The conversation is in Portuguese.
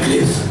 beleza?